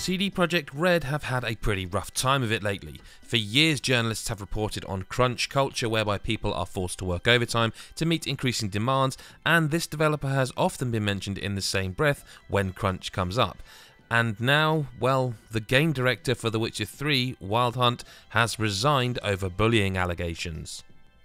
CD Projekt Red have had a pretty rough time of it lately. For years, journalists have reported on crunch culture whereby people are forced to work overtime to meet increasing demands, and this developer has often been mentioned in the same breath when crunch comes up. And now, well, the game director for The Witcher 3, Wild Hunt, has resigned over bullying allegations.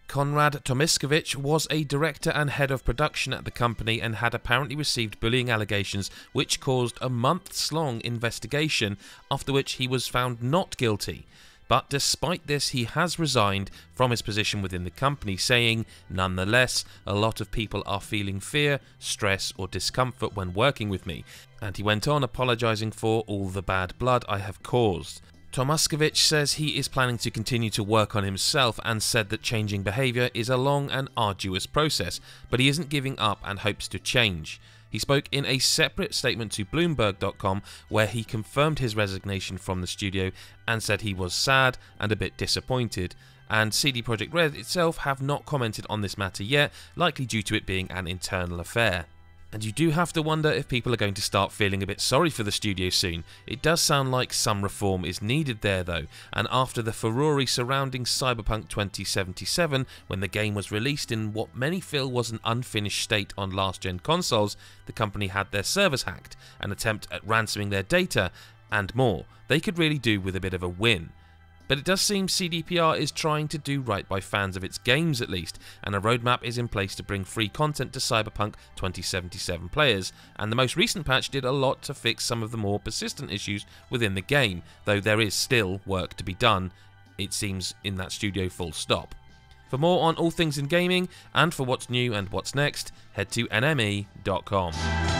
Konrad Tomaszkiewicz was a director and head of production at the company and had apparently received bullying allegations which caused a months long investigation, after which he was found not guilty. But despite this, he has resigned from his position within the company, saying, nonetheless, a lot of people are feeling fear, stress, or discomfort when working with me. And he went on apologising for all the bad blood I have caused. Tomaszkiewicz says he is planning to continue to work on himself and said that changing behaviour is a long and arduous process, but he isn't giving up and hopes to change. He spoke in a separate statement to Bloomberg.com where he confirmed his resignation from the studio and said he was sad and a bit disappointed. And CD Projekt Red itself have not commented on this matter yet, likely due to it being an internal affair. And you do have to wonder if people are going to start feeling a bit sorry for the studio soon. It does sound like some reform is needed there though, and after the furore surrounding Cyberpunk 2077 when the game was released in what many feel was an unfinished state on last gen consoles, the company had their servers hacked, an attempt at ransoming their data, and more. They could really do with a bit of a win. But it does seem CDPR is trying to do right by fans of its games at least, and a roadmap is in place to bring free content to Cyberpunk 2077 players, and the most recent patch did a lot to fix some of the more persistent issues within the game, though there is still work to be done, it seems, in that studio full stop. For more on all things in gaming, and for what's new and what's next, head to nme.com.